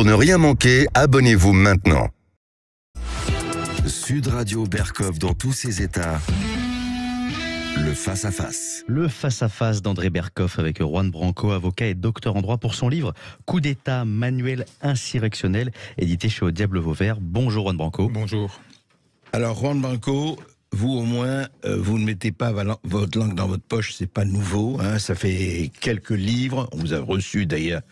Pour ne rien manquer, abonnez-vous maintenant. Sud Radio Berkov dans tous ses états. Le face-à-face. Le face-à-face d'André Berkoff avec Juan Branco, avocat et docteur en droit pour son livre Coup d'État, manuel insurrectionnel, édité chez Au Diable Vauvert. Bonjour Juan Branco. Bonjour. Alors Juan Branco, vous au moins, euh, vous ne mettez pas votre langue dans votre poche, c'est pas nouveau. Hein, ça fait quelques livres. On vous a reçu d'ailleurs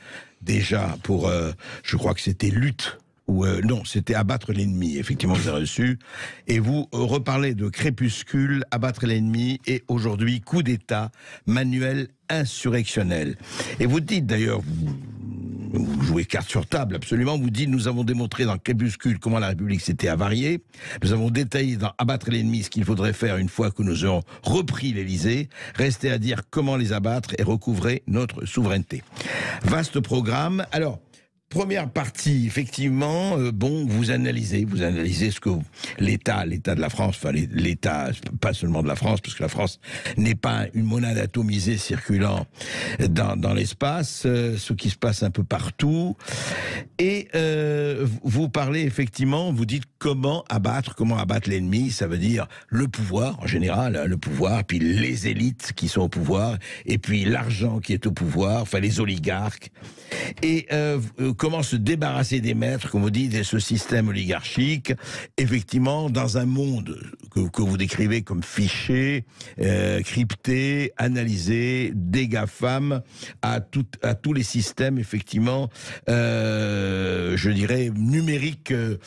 déjà pour, euh, je crois que c'était Lutte ou euh, non, c'était abattre l'ennemi. Effectivement, vous avez reçu. Et vous reparlez de crépuscule, abattre l'ennemi, et aujourd'hui coup d'État, manuel insurrectionnel. Et vous dites d'ailleurs, jouez carte sur table, absolument. Vous dites, nous avons démontré dans Crépuscule comment la République s'était avariée. Nous avons détaillé dans Abattre l'ennemi ce qu'il faudrait faire une fois que nous aurons repris l'Élysée. Restez à dire comment les abattre et recouvrer notre souveraineté. Vaste programme. Alors, Première partie, effectivement, euh, bon, vous analysez, vous analysez ce que l'État, l'État de la France, enfin l'État, pas seulement de la France, parce que la France n'est pas une monade atomisée circulant dans, l'espace, euh, ce qui se passe un peu partout. Et euh, vous parlez effectivement, vous dites comment abattre, comment abattre l'ennemi, ça veut dire le pouvoir en général, hein, le pouvoir, puis les élites qui sont au pouvoir, et puis l'argent qui est au pouvoir, enfin les oligarques. Et comment se débarrasser des maîtres, comme vous dites, de ce système oligarchique, effectivement, dans un monde que, vous décrivez comme fiché, euh, crypté, analysé, des GAFAM, à, tout, à tous les systèmes, effectivement, euh, je dirais, numériques, euh,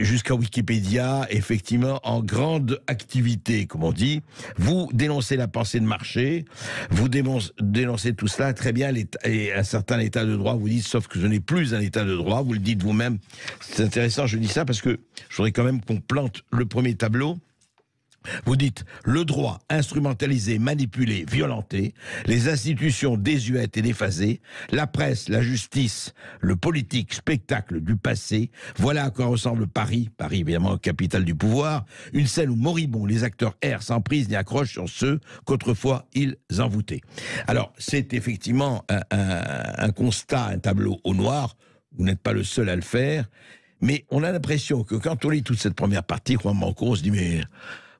jusqu'à Wikipédia, effectivement, en grande activité, comme on dit. Vous dénoncez la pensée de marché, vous dénoncez tout cela, très bien, et un certain état de droit, vous dites, sauf que ce n'est plus un état de droit, vous le dites vous-même. C'est intéressant, je dis ça parce que je voudrais quand même qu'on plante le premier tableau. Vous dites le droit instrumentalisé, manipulé, violenté, les institutions désuètes et déphasées, la presse, la justice, le politique, spectacle du passé. Voilà à quoi ressemble Paris, Paris évidemment capitale du pouvoir, une scène où moribond les acteurs errent sans prise ni accroche sur ceux qu'autrefois ils envoûtaient. Alors c'est effectivement un, constat, un tableau au noir. Vous n'êtes pas le seul à le faire. Mais on a l'impression que quand on lit toute cette première partie, Juan Manco, on se dit mais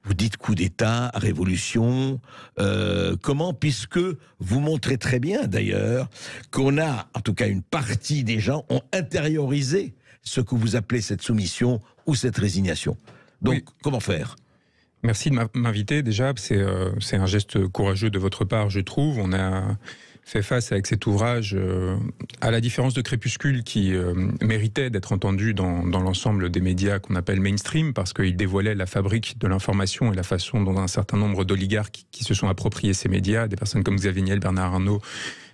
vous dites coup d'État, révolution. Euh, comment Puisque vous montrez très bien, d'ailleurs, qu'on a, en tout cas une partie des gens, ont intériorisé ce que vous appelez cette soumission ou cette résignation. Donc, comment faire? Merci de m'inviter. Déjà, euh, c'est un geste courageux de votre part, je trouve. On a fait face avec cet ouvrage, euh, à la différence de Crépuscule, qui euh, méritait d'être entendu dans, l'ensemble des médias qu'on appelle mainstream, parce qu'il dévoilait la fabrique de l'information et la façon dont un certain nombre d'oligarques qui se sont appropriés ces médias, des personnes comme Xavier Niel, Bernard Arnault,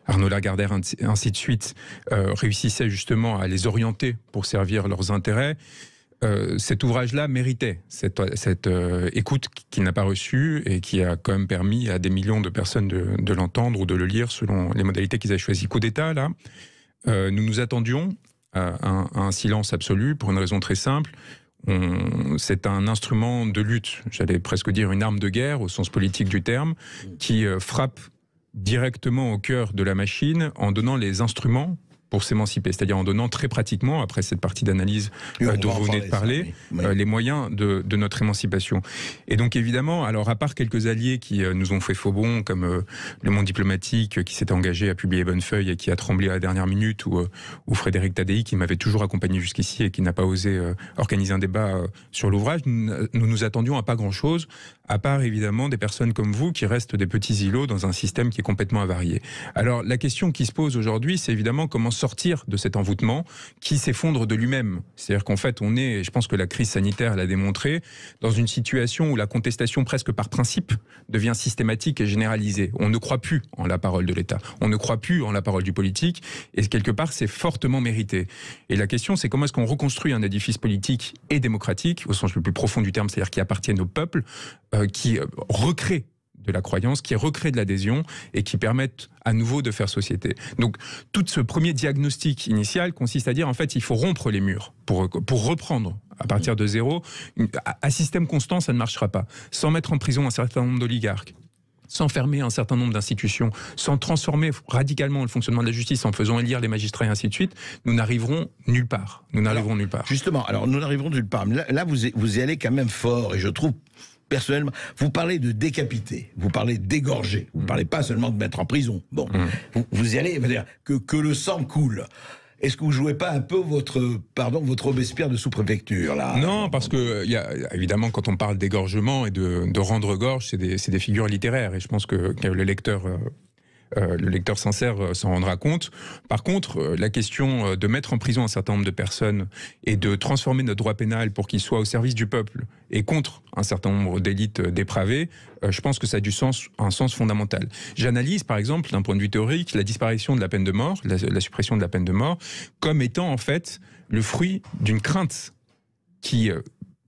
Arnaud Lagardère, ainsi de suite, euh, réussissaient justement à les orienter pour servir leurs intérêts. Euh, cet ouvrage-là méritait cette, euh, écoute qu'il n'a pas reçue et qui a quand même permis à des millions de personnes de, l'entendre ou de le lire selon les modalités qu'ils avaient choisies. Coup d'État, là, euh, nous nous attendions à un, silence absolu pour une raison très simple. C'est un instrument de lutte, j'allais presque dire une arme de guerre au sens politique du terme, qui frappe directement au cœur de la machine en donnant les instruments pour s'émanciper, c'est-à-dire en donnant très pratiquement, après cette partie d'analyse euh, dont vous venez de parler, euh, les moyens de, notre émancipation. Et donc évidemment, alors à part quelques alliés qui euh, nous ont fait faux bon, comme le monde diplomatique qui s'est engagé à publier Bonnefeuille et qui a tremblé à la dernière minute, ou, ou Frédéric Tadei qui m'avait toujours accompagné jusqu'ici et qui n'a pas osé organiser un débat sur l'ouvrage, nous, nous nous attendions à pas grand-chose, à part évidemment des personnes comme vous qui restent des petits îlots dans un système qui est complètement avarié. Alors la question qui se pose aujourd'hui, c'est évidemment comment sortir de cet envoûtement qui s'effondre de lui-même. C'est-à-dire qu'en fait, on est, et je pense que la crise sanitaire l'a démontré, dans une situation où la contestation presque par principe devient systématique et généralisée. On ne croit plus en la parole de l'État, on ne croit plus en la parole du politique, et quelque part, c'est fortement mérité. Et la question, c'est comment est-ce qu'on reconstruit un édifice politique et démocratique, au sens le plus profond du terme, c'est-à-dire qui appartienne au peuple, qui euh, recrée de la croyance, qui recrée de l'adhésion et qui permettent à nouveau de faire société. Donc tout ce premier diagnostic initial consiste à dire en fait il faut rompre les murs pour, pour reprendre à partir de zéro. À système constant, ça ne marchera pas. Sans mettre en prison un certain nombre d'oligarques, sans fermer un certain nombre d'institutions, sans transformer radicalement le fonctionnement de la justice, en faisant élire les magistrats et ainsi de suite, nous n'arriverons nulle part. Nous n'arriverons nulle part. Justement, alors nous n'arriverons nulle part. Là, là, vous, vous y allez quand même fort, et je trouve personnellement, vous parlez de décapiter, vous parlez d'égorger, vous ne parlez pas seulement de mettre en prison. Bon, vous, vous y allez, c'est-à-dire que, que le sang coule. Est-ce que vous jouez pas un peu votre, pardon, votre Robespierre de sous-préfecture là? Non, parce que y a, évidemment, quand on parle d'égorgement et de, de rendre gorge, c'est des, des figures littéraires, et je pense que, que le lecteur. Euh, le lecteur sincère euh, s'en rendra compte. Par contre, euh, la question de mettre en prison un certain nombre de personnes et de transformer notre droit pénal pour qu'il soit au service du peuple et contre un certain nombre d'élites dépravées, je pense que ça a du sens, un sens fondamental. J'analyse, par exemple, d'un point de vue théorique, la disparition de la peine de mort, la, suppression de la peine de mort, comme étant en fait le fruit d'une crainte qui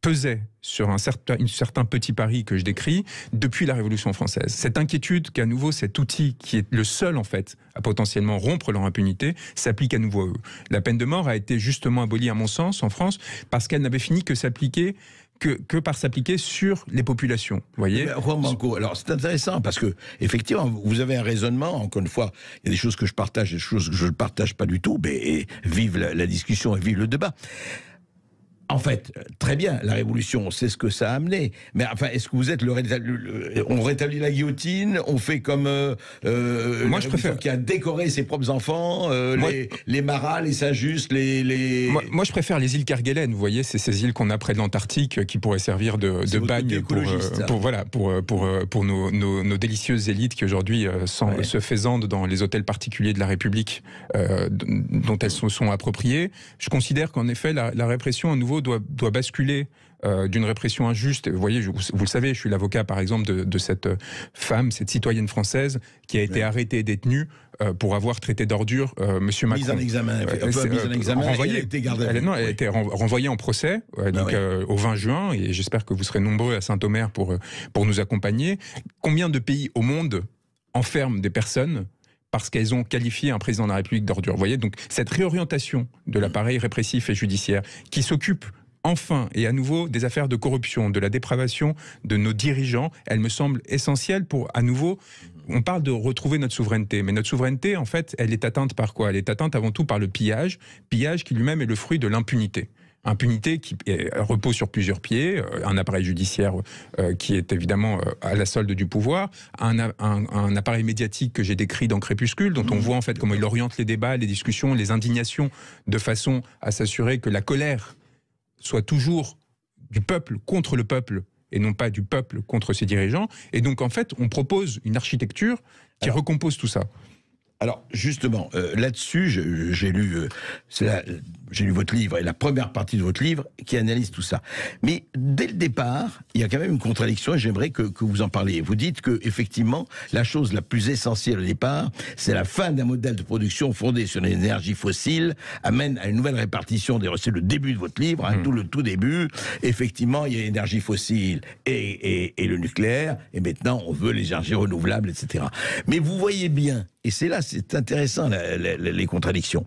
pesait sur un certain, petit pari que je décris depuis la Révolution française. Cette inquiétude qu'à nouveau cet outil qui est le seul en fait à potentiellement rompre leur impunité s'applique à nouveau à eux. La peine de mort a été justement abolie à mon sens en France parce qu'elle n'avait fini que par s'appliquer sur les populations. Voyez? Juan Branco, alors c'est intéressant parce que effectivement vous avez un raisonnement. Encore une fois, il y a des choses que je partage, des choses que je ne partage pas du tout. Mais vive la discussion et vive le débat. En fait, très bien, la révolution, on sait ce que ça a amené. Mais enfin, est-ce que vous êtes le, réta- le- le- on rétablit la guillotine, on fait comme euh, euh, Moi, la je préfère- qui a décoré ses propres enfants, euh, Moi- les, les maras, les Saint-Just, les, les... Moi, moi, je préfère les îles Kerguelen. Vous voyez, c'est ces îles qu'on a près de l'Antarctique euh, qui pourraient servir de, C'est bagne pour, euh, voilà pour euh, pour euh, pour nos, nos, nos délicieuses élites qui aujourd'hui euh, Ouais. se faisandent dans les hôtels particuliers de la République euh, dont elles se sont appropriées. Je considère qu'en effet la, la répression à nouveau doit doit basculer. euh, d'une répression injuste. Vous voyez, je- vous, vous le savez, je suis l'avocat, par exemple, de, de cette euh, femme, cette citoyenne française, qui a été arrêtée et détenue euh, pour avoir traité d'ordure euh, Monsieur Macron. mise en examen, renvoyée. elle a été renvoyée en procès ouais, donc, oui. au 20 juin et j'espère que vous serez nombreux à Saint-Omer pour, pour nous accompagner. Combien de pays au monde enferment des personnes parce qu'elles ont qualifié un président de la République d'ordure. Vous voyez, donc cette réorientation de l'appareil répressif et judiciaire qui s'occupe enfin et à nouveau des affaires de corruption, de la dépravation de nos dirigeants, elle me semble essentielle pour à nouveau on parle de retrouver notre souveraineté, mais notre souveraineté, en fait, elle est atteinte par quoi? Elle est atteinte avant tout par le pillage, pillage qui lui-même est le fruit de l'impunité. Impunité qui est- repose sur plusieurs pieds, euh, un appareil judiciaire euh, qui est évidemment euh, à la solde du pouvoir, un, a- un- un appareil médiatique que j'ai décrit dans Crépuscule, dont on voit en fait comment il oriente les débats, les discussions, les indignations, de façon à s'assurer que la colère soit toujours du peuple contre le peuple et non pas du peuple contre ses dirigeants. Et donc, en fait, on propose une architecture qui Alors- recompose tout ça. Alors justement, euh, là-dessus, j'ai lu, euh, la- j'ai lu votre livre et la première partie de votre livre qui analyse tout ça. Mais dès le départ, il y a quand même une contradiction et j'aimerais que, que vous en parliez. Vous dites que effectivement, la chose la plus essentielle au départ, c'est la fin d'un modèle de production fondé sur les énergies fossiles, amène à une nouvelle répartition des c'est le début de votre livre, hein, tout le tout début. Effectivement, il y a l'énergie fossile et, et, et le nucléaire, et maintenant on veut les énergies renouvelables, etc. Mais vous voyez bien, et c'est là, c'est intéressant la- la- la- les contradictions,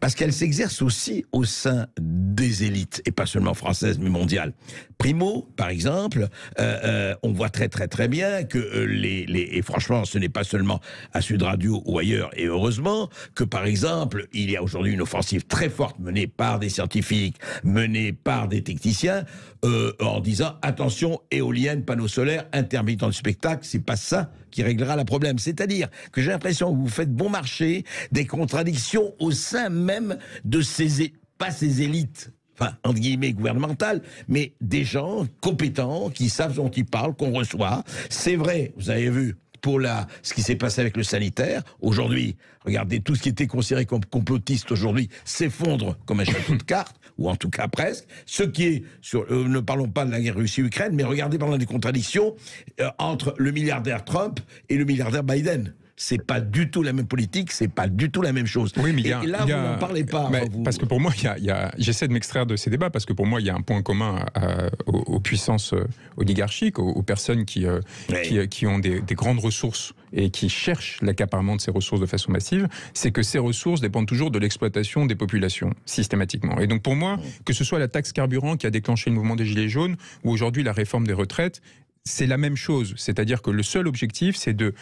parce qu'elles s'exercent aussi au sein des élites, et pas seulement françaises, mais mondiales. Primo, par exemple, euh, euh, on voit très très très bien que euh, les, les et franchement, ce n'est pas seulement à Sud Radio ou ailleurs, et heureusement que par exemple, il y a aujourd'hui une offensive très forte menée par des scientifiques, menée par des techniciens, en disant attention, éoliennes, panneaux solaires, intermittents du spectacle, c'est pas ça qui réglera le problème. C'est-à-dire que j'ai l'impression que vous faites bon marché des contradictions au sein même de ces, pas ces élites, enfin, entre guillemets, gouvernementales, mais des gens compétents qui savent dont ils parlent, qu'on reçoit. C'est vrai, vous avez vu. Pour la, ce qui s'est passé avec le sanitaire, aujourd'hui, regardez, tout ce qui était considéré comme complotiste aujourd'hui s'effondre comme un château de cartes, ou en tout cas presque. Ce qui est, sur, euh, ne parlons pas de la guerre Russie-Ukraine, mais regardez exemple des contradictions euh, entre le milliardaire Trump et le milliardaire Biden. C'est pas du tout la même politique, c'est pas du tout la même chose. Oui, mais il y a, et là, y vous a- n'en parlez pas. vous- Parce que pour moi, j'essaie de m'extraire de ces débats parce que pour moi, il y a un point commun à- aux, aux puissances euh, oligarchiques, aux, aux personnes qui, euh, Ouais. qui, euh, qui ont des, des grandes ressources et qui cherchent l'accaparement de ces ressources de façon massive, c'est que ces ressources dépendent toujours de l'exploitation des populations, systématiquement. Et donc pour moi, que ce soit la taxe carburant qui a déclenché le mouvement des Gilets jaunes ou aujourd'hui la réforme des retraites, c'est la même chose. C'est-à-dire que le seul objectif, c'est de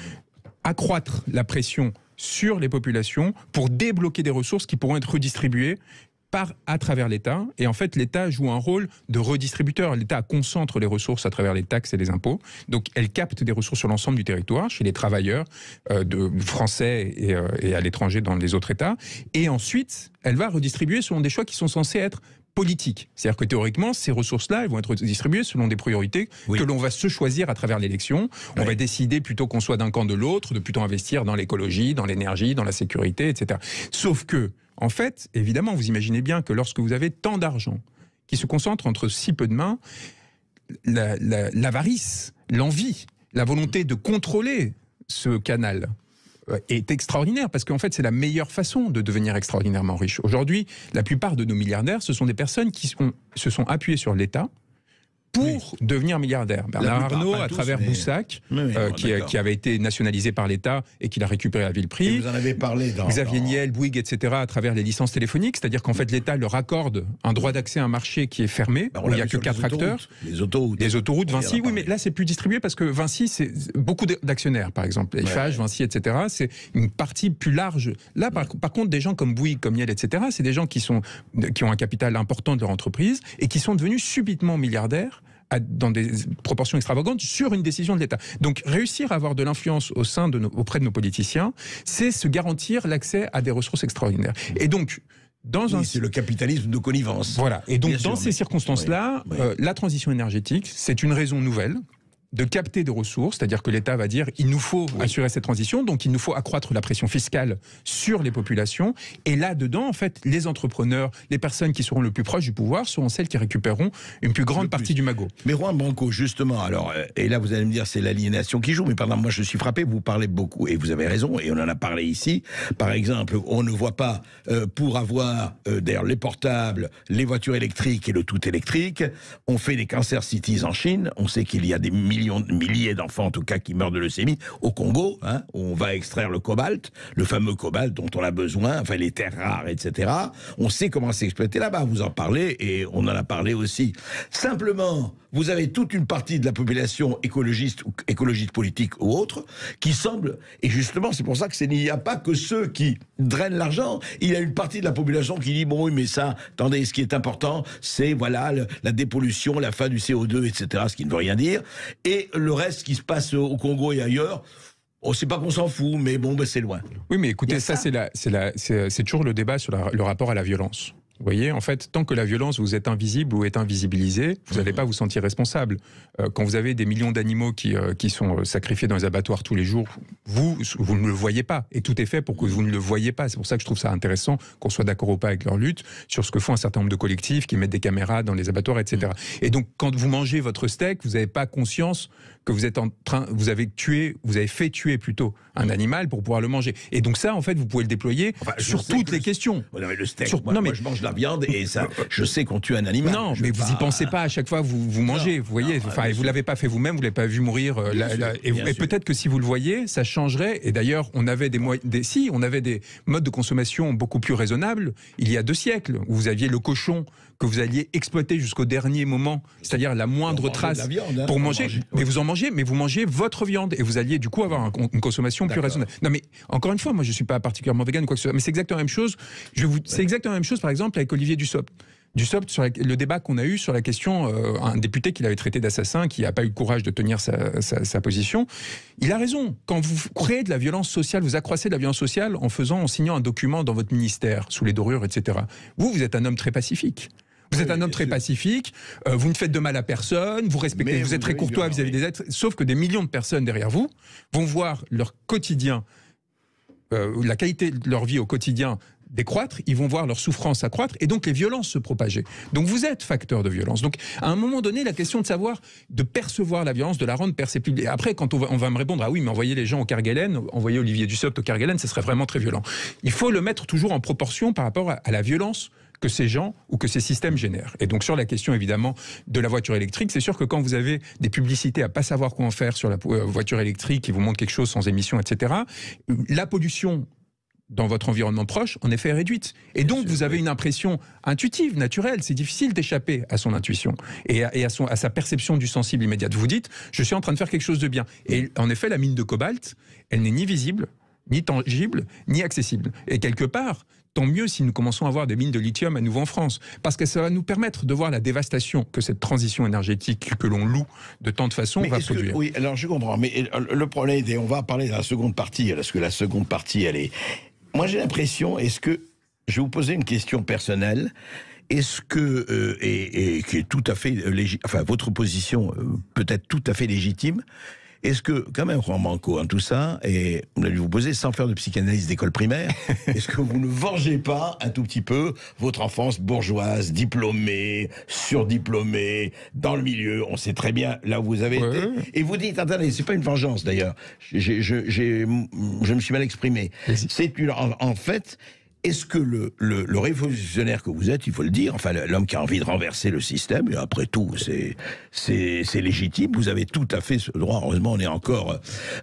accroître la pression sur les populations pour débloquer des ressources qui pourront être redistribuées par à travers l'État. Et en fait, l'État joue un rôle de redistributeur. L'État concentre les ressources à travers les taxes et les impôts. Donc, elle capte des ressources sur l'ensemble du territoire, chez les travailleurs euh, français et, euh, et à l'étranger dans les autres États. Et ensuite, elle va redistribuer selon des choix qui sont censés être politiques. C'est-à-dire que théoriquement, ces ressources-là, elles vont être distribuées selon des priorités Oui. que l'on va se choisir à travers l'élection. On Oui. va décider plutôt qu'on soit d'un camp de l'autre, de plutôt investir dans l'écologie, dans l'énergie, dans la sécurité, etc. Sauf que, en fait, évidemment, vous imaginez bien que lorsque vous avez tant d'argent qui se concentre entre si peu de mains, la- la- l'avarice, l'envie, la volonté de contrôler ce canal est extraordinaire parce qu'en fait c'est la meilleure façon de devenir extraordinairement riche. Aujourd'hui, la plupart de nos milliardaires, ce sont des personnes qui se sont appuyées sur l'État pour devenir milliardaires. Bernard Arnault, à tous, travers mais- Boussac, Oui, oui, euh, qui, avait été nationalisé par l'État et qu'il a récupéré à vil Et prix. vous en avez parlé dans. Xavier dans- Niel, Bouygues, etc., à travers les licences téléphoniques, c'est-à-dire qu'en fait l'État leur accorde un droit d'accès à un marché qui est fermé, Bah, où il n'y a que les quatre acteurs. Les autoroutes. Des autoroutes, Vinci, oui, mais là c'est plus distribué parce que Vinci, c'est beaucoup d'actionnaires, par exemple. Eiffage, Vinci, etc. C'est une partie plus large. Là, par, par contre, des gens comme Bouygues, comme Niel, etc., c'est des gens qui, sont, qui ont un capital important de leur entreprise et qui sont devenus subitement milliardaires à- dans des proportions extravagantes sur une décision de l'État. Donc réussir à avoir de l'influence au sein de nos- auprès de nos politiciens, c'est se garantir l'accès à des ressources extraordinaires. Et donc, dans un c'est le capitalisme de connivence. voilà. Et donc, Bien sûr, dans ces mais- circonstances-là, Oui, oui. euh, la transition énergétique, c'est une raison nouvelle de capter des ressources, c'est-à-dire que l'État va dire il nous faut assurer cette transition, donc il nous faut accroître la pression fiscale sur les populations. Et là-dedans, en fait, les entrepreneurs, les personnes qui seront le plus proches du pouvoir seront celles qui récupéreront une plus grande Le partie plus. du magot. Mais Juan Branco, justement, alors, euh, et là vous allez me dire c'est l'aliénation qui joue, mais pendant moi je suis frappé, vous parlez beaucoup, et vous avez raison, et on en a parlé ici. Par exemple, on ne voit pas, euh, pour avoir euh, d'ailleurs les portables, les voitures électriques et le tout électrique, on fait des cancer cities en Chine, on sait qu'il y a des millions, milliers d'enfants en tout cas qui meurent de leucémie, au Congo, hein, on va extraire le cobalt, le fameux cobalt dont on a besoin, enfin les terres rares, etc. On sait comment c'est exploité là-bas, vous en parlez, et on en a parlé aussi. Simplement, vous avez toute une partie de la population écologiste ou écologiste politique ou autre qui semble, et justement c'est pour ça que c'est- n'y a pas que ceux qui drainent l'argent, il y a une partie de la population qui dit bon oui mais ça, attendez, ce qui est important c'est voilà le- la dépollution, la fin du CO2, etc., ce qui ne veut rien dire, et le reste qui se passe au Congo et ailleurs, on sait pas qu'on s'en fout, mais bon ben, c'est loin. Oui, mais écoutez, ça, ça. c'est la- c'est la- c'est c'est toujours le débat sur la- le rapport à la violence. Vous voyez, en fait, tant que la violence vous est invisible ou est invisibilisée, vous n'allez pas vous sentir responsable. Euh, quand vous avez des millions d'animaux qui, euh, qui sont euh, sacrifiés dans les abattoirs tous les jours, vous, vous ne le voyez pas. Et tout est fait pour que vous ne le voyez pas. C'est pour ça que je trouve ça intéressant qu'on soit d'accord ou pas avec leur lutte sur ce que font un certain nombre de collectifs qui mettent des caméras dans les abattoirs, etc. Et donc, quand vous mangez votre steak, vous n'avez pas conscience que vous êtes en train, vous avez tué, vous avez fait tuer plutôt un animal pour pouvoir le manger. Et donc ça, en fait, vous pouvez le déployer Enfin, sur toutes les le- questions. On avait le steak. Sur- moi, non, mais- moi, je mange de la viande et ça, je sais qu'on tue un animal. Non, mais vous y pas- pensez pas à chaque fois que vous, vous mangez, Non, vous voyez. non, Enfin, et vous l'avez pas fait vous-même, vous l'avez pas vu mourir. euh, Bien la- sûr, la- et peut-être que si vous le voyez, ça changerait. Et d'ailleurs, on avait des, des si, on avait des modes de consommation beaucoup plus raisonnables il y a deux siècles, où vous aviez le cochon que vous alliez exploiter jusqu'au dernier moment, c'est-à-dire la moindre trace viande, hein, pour manger. mangeait. Mais vous en mangez, mais vous mangez votre viande et vous alliez du coup avoir un- une consommation plus raisonnable. Non, mais encore une fois, moi je suis pas particulièrement vegan ou quoi que ce soit, mais c'est exactement la même chose. Je vous, c'est exactement la même chose, par exemple, avec Olivier Dussopt. Dussopt, sur la- le débat qu'on a eu sur la question, euh, un député qui l'avait traité d'assassin, qui n'a pas eu le courage de tenir sa, sa- sa position, il a raison. Quand vous créez de la violence sociale, vous accroissez de la violence sociale en faisant, en signant un document dans votre ministère, sous les dorures, etc. Vous, vous êtes un homme très pacifique. Vous êtes un homme très pacifique, euh, vous ne faites de mal à personne, vous respectez, vous êtes très courtois vis-à-vis des êtres, sauf que des millions de personnes derrière vous vont voir leur quotidien, euh, la qualité de leur vie au quotidien décroître, ils vont voir leur souffrance accroître et donc les violences se propager. Donc vous êtes facteur de violence. Donc à un moment donné, la question de savoir, de percevoir la violence, de la rendre perceptible. Et après, quand on va, on va me répondre, ah oui, mais envoyer les gens au Kerguelen, envoyer Olivier Dussopt au Kerguelen, ce serait vraiment très violent. Il faut le mettre toujours en proportion par rapport à, à la violence que ces gens ou que ces systèmes génèrent. Et donc sur la question évidemment de la voiture électrique, c'est sûr que quand vous avez des publicités à pas savoir quoi en faire sur la euh, voiture électrique qui vous montrent quelque chose sans émission, etc., la pollution dans votre environnement proche, en effet, est réduite. Et donc, vous avez une impression intuitive, naturelle. C'est difficile d'échapper à son intuition et, à, et à, son, à sa perception du sensible immédiate. Vous dites, je suis en train de faire quelque chose de bien. Et en effet, la mine de cobalt, elle n'est ni visible, ni tangible, ni accessible. Et quelque part, tant mieux si nous commençons à avoir des mines de lithium à nouveau en France, parce que ça va nous permettre de voir la dévastation que cette transition énergétique que l'on loue de tant de façons Mais va que- produire. oui, alors je comprends, mais euh, le problème, et on va parler de la seconde partie, parce que la seconde partie, elle est. Moi, j'ai l'impression, est-ce que. Je vais vous poser une question personnelle. Est-ce que, euh, et, et qui est tout à fait légitime, enfin, votre position euh, peut être tout à fait légitime, est-ce que, quand même, Juan Manco, hein, tout ça, et on a dû vous poser, sans faire de psychanalyse d'école primaire, est-ce que vous ne vengez pas un tout petit peu votre enfance bourgeoise, diplômée, surdiplômée, dans le milieu On sait très bien là où vous avez Ouais, été. Et vous dites, attendez, c'est pas une vengeance d'ailleurs. J'ai- je me suis mal exprimé. C'est en, en fait. Est-ce que le, le, le révolutionnaire que vous êtes, il faut le dire, enfin l'homme qui a envie de renverser le système, et après tout, c'est légitime. Vous avez tout à fait ce droit. Heureusement, on est encore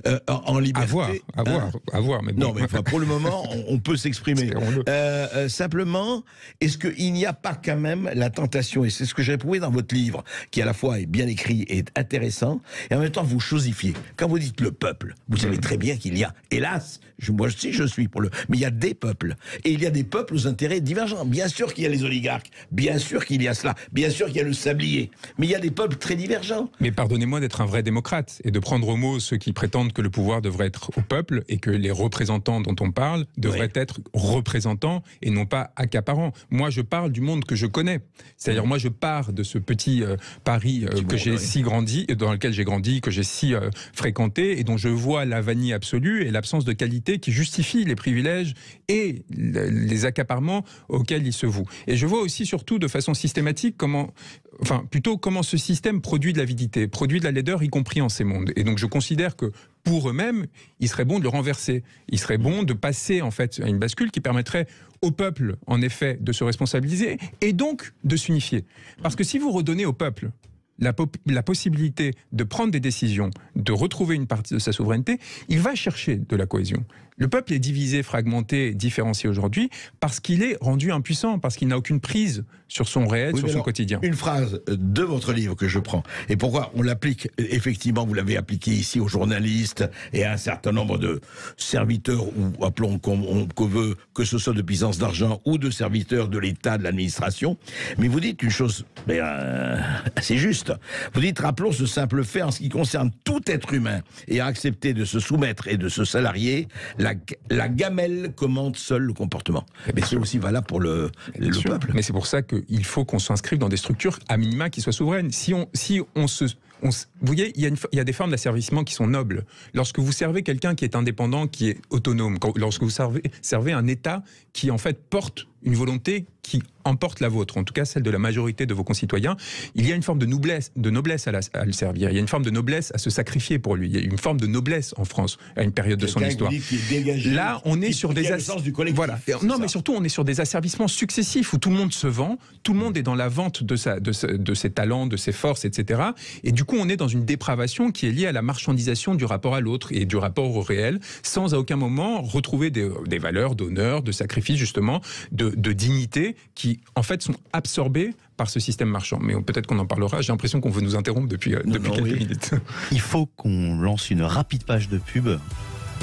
euh, en, en liberté. À voir, à Hein voir, à voir. Mais bon. non, mais enfin, pour le moment, on, on peut s'exprimer. Euh, euh, simplement, est-ce qu'il n'y a pas quand même la tentation, et c'est ce que j'ai éprouvé dans votre livre, qui à la fois est bien écrit et est intéressant, et en même temps vous chosifiez. Quand vous dites le peuple, vous savez très bien qu'il y a, hélas, je, moi aussi je suis pour le, mais il y a des peuples, et il y a des peuples aux intérêts divergents. Bien sûr qu'il y a les oligarques, bien sûr qu'il y a cela, bien sûr qu'il y a le sablier, mais il y a des peuples très divergents. Mais pardonnez-moi d'être un vrai démocrate et de prendre au mot ceux qui prétendent que le pouvoir devrait être au peuple et que les représentants dont on parle devraient être représentants et non pas accaparants. Moi, je parle du monde que je connais. C'est-à-dire, moi, je pars de ce petit euh, Paris euh, que j'ai oui. si grandi, dans lequel j'ai grandi, que j'ai si euh, fréquenté et dont je vois la vanille absolue et l'absence de qualité qui justifie les privilèges et le- les accaparements auxquels ils se vouent. Et je vois aussi surtout de façon systématique comment, enfin plutôt comment ce système produit de l'avidité, produit de la laideur, y compris en ces mondes. Et donc je considère que pour eux-mêmes, il serait bon de le renverser. Il serait bon de passer en fait à une bascule qui permettrait au peuple, en effet, de se responsabiliser et donc de s'unifier. Parce que si vous redonnez au peuple la, possibilité de prendre des décisions, de retrouver une partie de sa souveraineté, il va chercher de la cohésion. Le peuple est divisé, fragmenté, différencié aujourd'hui parce qu'il est rendu impuissant, parce qu'il n'a aucune prise sur son réel, Oui, sur son alors, quotidien. Une phrase de votre livre que je prends. Et pourquoi on l'applique Effectivement, vous l'avez appliqué ici aux journalistes et à un certain nombre de serviteurs, ou appelons qu'on on- qu'on veut, que ce soit de puissance d'argent ou de serviteurs de l'État, de l'administration. Mais vous dites une chose euh, assez juste. Vous dites, rappelons ce simple fait en ce qui concerne tout être humain et à accepter de se soumettre et de se salarier, la, la gamelle commande seule le comportement. Mais c'est aussi valable pour le, le peuple. Mais c'est pour ça qu'il faut qu'on s'inscrive dans des structures à minima qui soient souveraines. Si on, si on se, on vous voyez, il y, a une, il y a des formes d'asservissement qui sont nobles. Lorsque vous servez quelqu'un qui est indépendant, qui est autonome, quand- lorsque vous servez, servez un État qui en fait porte une volonté qui emporte la vôtre, en tout cas celle de la majorité de vos concitoyens, il y a une forme de noblesse, de noblesse à, la- à le servir. Il y a une forme de noblesse à se sacrifier pour lui. Il y a une forme de noblesse en France à une période de son histoire. dégagé, Là, on est sur des ass- du collectif. Voilà. Non, mais surtout, on est sur des asservissements successifs où tout le monde se vend, tout le monde est dans la vente de, sa, de, sa- de ses talents, de ses forces, etc. Et du coup, on est dans une dépravation qui est liée à la marchandisation du rapport à l'autre et du rapport au réel, sans à aucun moment retrouver des, des valeurs d'honneur, de sacrifice, justement, de, de dignité, qui en fait sont absorbées par ce système marchand. Mais peut-être qu'on en parlera. J'ai l'impression qu'on veut nous interrompre depuis, euh, Non, depuis non, quelques oui. minutes. Il faut qu'on lance une rapide page de pub.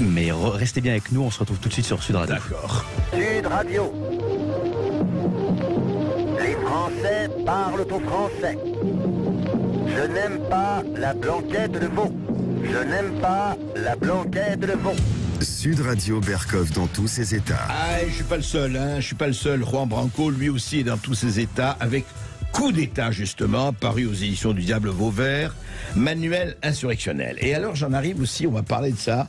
Mais re- restez bien avec nous, on se retrouve tout de suite sur Sud Radio. D'accord. Sud Radio. Les Français parlent au français. Je n'aime pas la blanquette de veau. Je n'aime pas la blanquette de veau. Sud Radio Berkov dans tous ses états. Ah, je suis pas le seul, hein. Je suis pas le seul. Juan Branco, lui aussi, est dans tous ses états avec Coup d'État, justement, paru aux éditions du Diable Vauvert, manuel insurrectionnel. Et alors, j'en arrive aussi, on va parler de ça,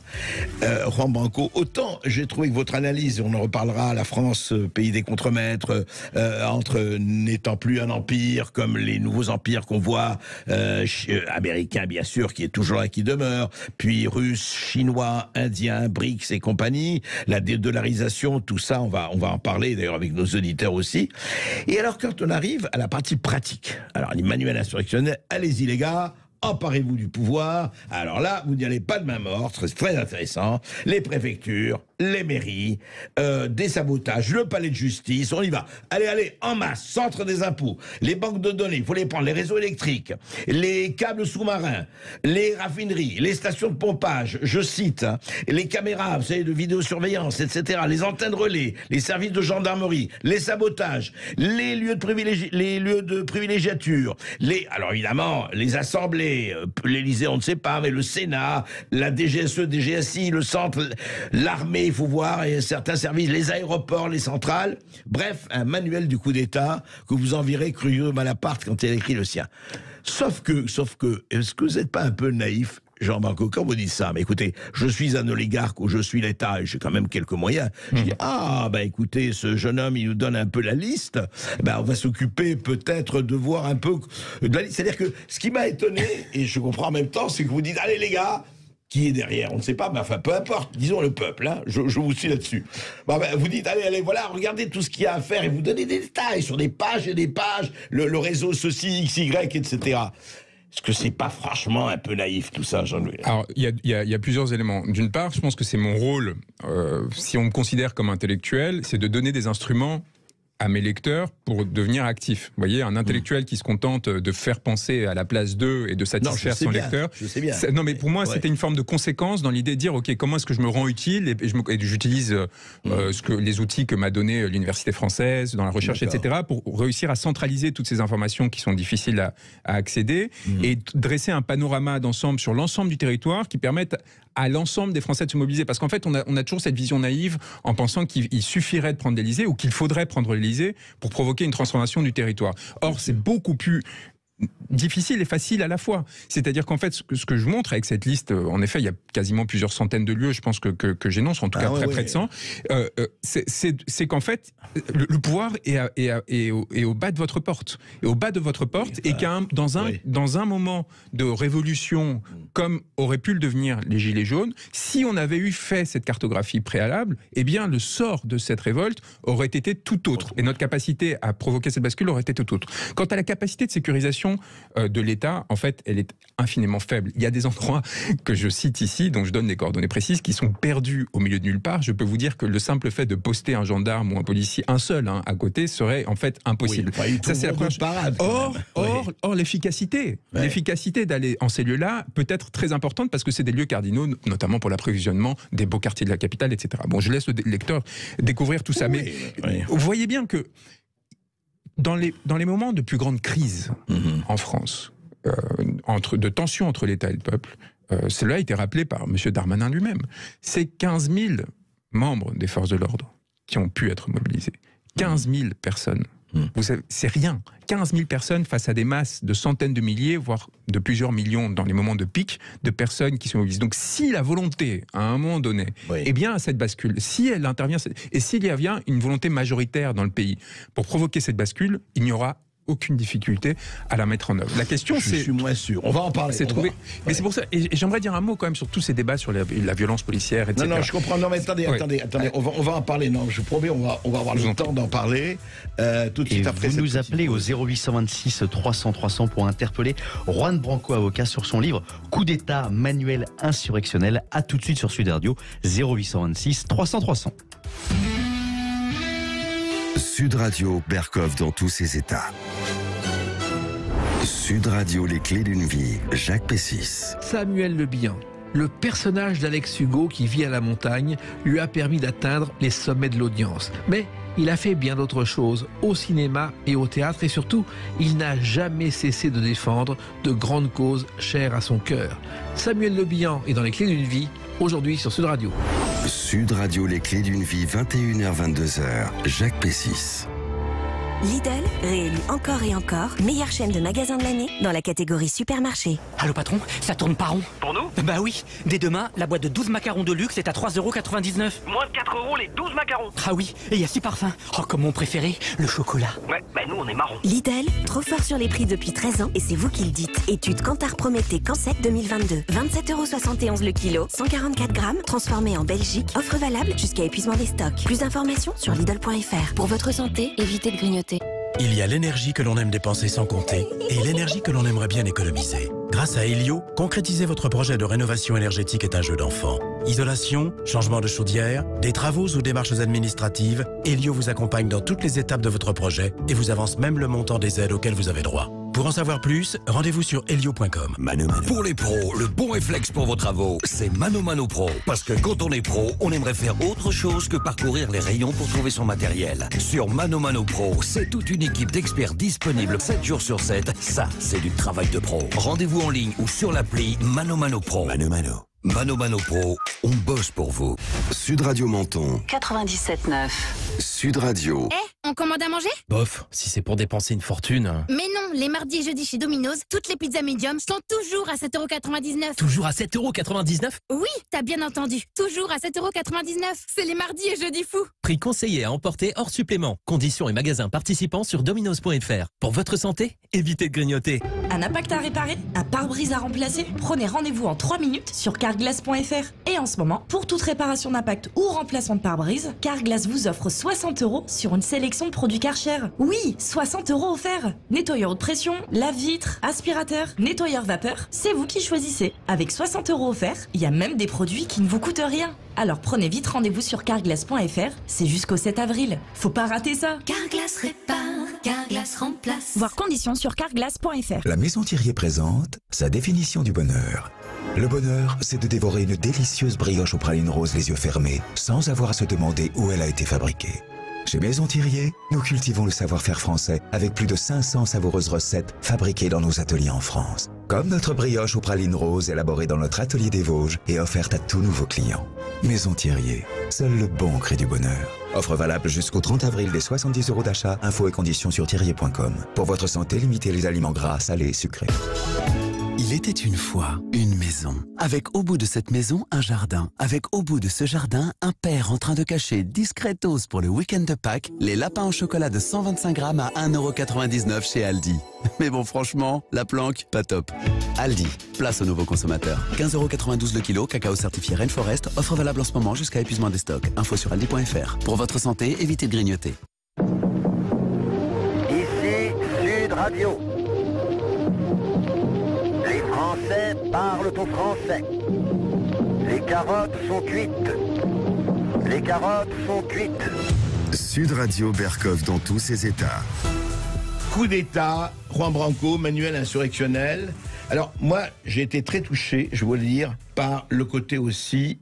euh, Juan Branco. Autant j'ai trouvé que votre analyse, on en reparlera, la France, euh, pays des contremaîtres, euh, entre n'étant plus un empire comme les nouveaux empires qu'on voit, euh, euh, américains bien sûr, qui est toujours là, qui demeure, puis russes, chinois, indiens, BRICS et compagnie, la dédollarisation, tout ça, on va, on va en parler d'ailleurs avec nos auditeurs aussi. Et alors quand on arrive à la partie pratique, alors les manuels insurrectionnels, allez-y les gars, emparez-vous du pouvoir. Alors là, vous n'y allez pas de main morte, c'est très intéressant. Les préfectures, les mairies, euh, des sabotages, le palais de justice, on y va. Allez, allez, en masse, centre des impôts, les banques de données, il faut les prendre, les réseaux électriques, les câbles sous-marins, les raffineries, les stations de pompage, je cite, hein, les caméras, vous savez, de vidéosurveillance, etc., les antennes relais, les services de gendarmerie, les sabotages, les lieux de, les lieux de privilégiature, les, alors évidemment, les assemblées, euh, l'Élysée, on ne sait pas, mais le Sénat, la DGSE, DGSI, le centre, l'armée, il faut voir, et certains services, les aéroports, les centrales. Bref, un manuel du coup d'État que vous envirez curieux Malaparte quand il écrit le sien. Sauf que, sauf que, est-ce que vous n'êtes pas un peu naïf? Jean-Marc, quand vous dites ça, mais écoutez, je suis un oligarque ou je suis l'État et j'ai quand même quelques moyens. Je dis, ah, bah écoutez, ce jeune homme, il nous donne un peu la liste. Ben, on va s'occuper peut-être de voir un peu de la liste. C'est-à-dire que ce qui m'a étonné, et je comprends en même temps, c'est que vous dites, allez les gars, qui est derrière On ne sait pas, mais enfin, peu importe, disons le peuple, hein, je, je, vous suis là-dessus. Bon, ben, vous dites, allez, allez, voilà, regardez tout ce qu'il y a à faire et vous donnez des détails sur des pages et des pages, le, le réseau ceci, XY, etc. Est-ce que c'est pas franchement un peu naïf tout ça, Jean-Louis Alors, il y, a, plusieurs éléments. D'une part, je pense que c'est mon rôle, euh, si on me considère comme intellectuel, c'est de donner des instruments à mes lecteurs pour devenir actifs. Vous voyez, un intellectuel qui se contente de faire penser à la place d'eux et de satisfaire non, son bien, lecteur. Je sais bien. Non, mais pour moi, Ouais. c'était une forme de conséquence dans l'idée de dire, OK, comment est-ce que je me rends utile et, et j'utilise euh, euh, ce que, les outils que m'a donné l'université française dans la recherche, etc., pour réussir à centraliser toutes ces informations qui sont difficiles à, à accéder et t- dresser un panorama d'ensemble sur l'ensemble du territoire qui permette à l'ensemble des Français de se mobiliser. Parce qu'en fait, on a, on a toujours cette vision naïve en pensant qu'il il suffirait de prendre l'Elysée ou qu'il faudrait prendre l'Elysée pour provoquer une transformation du territoire. Or, c'est beaucoup plus difficile et facile à la fois. C'est-à-dire qu'en fait, ce que, ce que je montre avec cette liste, euh, en effet, il y a quasiment plusieurs centaines de lieux, je pense que, que, que j'énonce, en tout Ah cas ouais, très ouais. près de 100, euh, euh, c'est- qu'en fait, le, le pouvoir est, à- est, à- est au, est au bas de votre porte. Et au bas de votre porte, et qu'à un- dans, un, oui. dans un moment de révolution, comme aurait pu le devenir les Gilets jaunes, si on avait eu fait cette cartographie préalable, eh bien, le sort de cette révolte aurait été tout autre. Et notre capacité à provoquer cette bascule aurait été tout autre. Quant à la capacité de sécurisation euh, de l'État, en fait, elle est infiniment faible. Il y a des endroits que je cite ici, dont je donne des coordonnées précises, qui sont perdus au milieu de nulle part. Je peux vous dire que le simple fait de poster un gendarme ou un policier, un seul, hein, à côté, serait en fait impossible. Oui, Ça, c'est la première de parade, Or, or, Oui. or l'efficacité, Ouais. l'efficacité d'aller en ces lieux-là peut être très importante parce que c'est des lieux cardinaux, notamment pour l'approvisionnement des beaux quartiers de la capitale, etc. Bon, je laisse le lecteur découvrir tout ça, mais vous voyez bien que dans les, dans les moments de plus grande crise Mhm. en France, euh, entre, de tension entre l'État et le peuple, euh, cela a été rappelé par M. Darmanin lui-même. C'est 15 000 membres des forces de l'ordre qui ont pu être mobilisés. 15 000 personnes. Mhm. Vous savez, c'est rien. 15 000 personnes face à des masses de centaines de milliers, voire de plusieurs millions dans les moments de pic, de personnes qui sont mobilisées. Donc si la volonté, à un moment donné, Oui. eh bien, à cette bascule, si elle intervient, et s'il y a bien une volonté majoritaire dans le pays pour provoquer cette bascule, il n'y aura aucune difficulté à la mettre en œuvre. La question, Je c'est suis moins sûr. On va en parler. c'est trouver. va- Mais c'est pour ça. Et j'aimerais dire un mot quand même sur tous ces débats sur la, la violence policière, etc. Non, non, je comprends. Non, mais attendez, attendez, attendez. On va, on va en parler. Non, je vous promets, on va, on va avoir Je vous le en temps d'en parler euh, tout de Et suite après. vous nous appelez au pause. 0826 300 300 pour interpeller Juan Branco, avocat, sur son livre Coup d'État, manuel insurrectionnel. À tout de suite sur Sud Radio, 0826 300 300. Sud Radio, Berkov dans tous ses états. Sud Radio, les clés d'une vie, Jacques Pessis. Samuel Le Bihan, le personnage d'Alex Hugo qui vit à la montagne, lui a permis d'atteindre les sommets de l'audience. Mais il a fait bien d'autres choses au cinéma et au théâtre et surtout, il n'a jamais cessé de défendre de grandes causes chères à son cœur. Samuel Le Bihan est dans les clés d'une vie, aujourd'hui sur Sud Radio. Sud Radio, les clés d'une vie, 21h-22h, Jacques Pessis. Lidl, réélu encore et encore, meilleure chaîne de magasins de l'année dans la catégorie supermarché. Allô patron, ça tourne pas rond. Pour nous? Bah oui, dès demain, la boîte de 12 macarons de luxe est à 3,99€. Moins de 4 euros les 12 macarons. Ah oui, et il y a six parfums. Oh, comme mon préféré, le chocolat. Ouais, bah nous on est marron. Lidl, trop fort sur les prix depuis 13 ans et c'est vous qui le dites. Étude Kantar Prométhée Cansec 2022. 27,71€ le kilo, 144 grammes, transformé en Belgique. Offre valable jusqu'à épuisement des stocks. Plus d'informations sur Lidl.fr. Pour votre santé, évitez de grignoter. Il y a l'énergie que l'on aime dépenser sans compter et l'énergie que l'on aimerait bien économiser. Grâce à Helio, concrétiser votre projet de rénovation énergétique est un jeu d'enfant. Isolation, changement de chaudière, des travaux ou démarches administratives, Helio vous accompagne dans toutes les étapes de votre projet et vous avance même le montant des aides auxquelles vous avez droit. Pour en savoir plus, rendez-vous sur helio.com. Mano Mano. Pour les pros, le bon réflexe pour vos travaux, c'est Mano Mano Pro. Parce que quand on est pro, on aimerait faire autre chose que parcourir les rayons pour trouver son matériel. Sur Mano Mano Pro, c'est toute une équipe d'experts disponibles 7 jours sur 7. Ça, c'est du travail de pro. Rendez-vous en ligne ou sur l'appli Mano Mano Pro. Mano Mano. Mano Mano Pro, on bosse pour vous. Sud Radio Menton. 97.9. Sud Radio. Eh, on commande à manger? Bof, si c'est pour dépenser une fortune. Mais non, les mardis et jeudis chez Domino's, toutes les pizzas medium sont toujours à 7,99€. Toujours à 7,99€ Oui, t'as bien entendu. Toujours à 7,99€. C'est les mardis et jeudis fous. Prix conseillé à emporter hors supplément. Conditions et magasins participants sur dominos.fr. Pour votre santé, évitez de grignoter. Impact à réparer Un pare-brise à remplacer Prenez rendez-vous en 3 minutes sur carglass.fr. Et en ce moment, pour toute réparation d'impact ou remplacement de pare-brise, Carglass vous offre 60 euros sur une sélection de produits Karcher. Oui, 60 euros offerts. Nettoyeur de pression, lave-vitre, aspirateur, nettoyeur vapeur, c'est vous qui choisissez. Avec 60 euros offerts, il y a même des produits qui ne vous coûtent rien. Alors prenez vite rendez-vous sur carglass.fr, c'est jusqu'au 7 avril. Faut pas rater ça. Carglass répare, Carglass remplace. Voir conditions sur carglass.fr. La Maison Thierry présente sa définition du bonheur. Le bonheur, c'est de dévorer une délicieuse brioche aux pralines roses les yeux fermés, sans avoir à se demander où elle a été fabriquée. Chez Maison Thirier, nous cultivons le savoir-faire français avec plus de 500 savoureuses recettes fabriquées dans nos ateliers en France. Comme notre brioche aux pralines roses élaborée dans notre atelier des Vosges et offerte à tous nouveaux clients. Maison Thirier, seul le bon crée du bonheur. Offre valable jusqu'au 30 avril des 70 euros d'achat. Infos et conditions sur thirier.com. Pour votre santé, limitez les aliments gras, salés et sucrés. Il était une fois une maison, avec au bout de cette maison un jardin, avec au bout de ce jardin un père en train de cacher discretos pour le week-end de Pâques les lapins au chocolat de 125 grammes à 1,99€ chez Aldi. Mais bon franchement, la planque, pas top. Aldi, place aux nouveaux consommateurs. 15,92€ le kilo, cacao certifié Rainforest, offre valable en ce moment jusqu'à épuisement des stocks. Info sur aldi.fr. Pour votre santé, évitez de grignoter. Ici Sud Radio. Français parlent au français. Les carottes sont cuites. Les carottes sont cuites. Sud Radio Berkov dans tous ses états. Coup d'État, Juan Branco, manuel insurrectionnel. Alors moi, j'ai été très touché, je veux le dire, par le côté aussi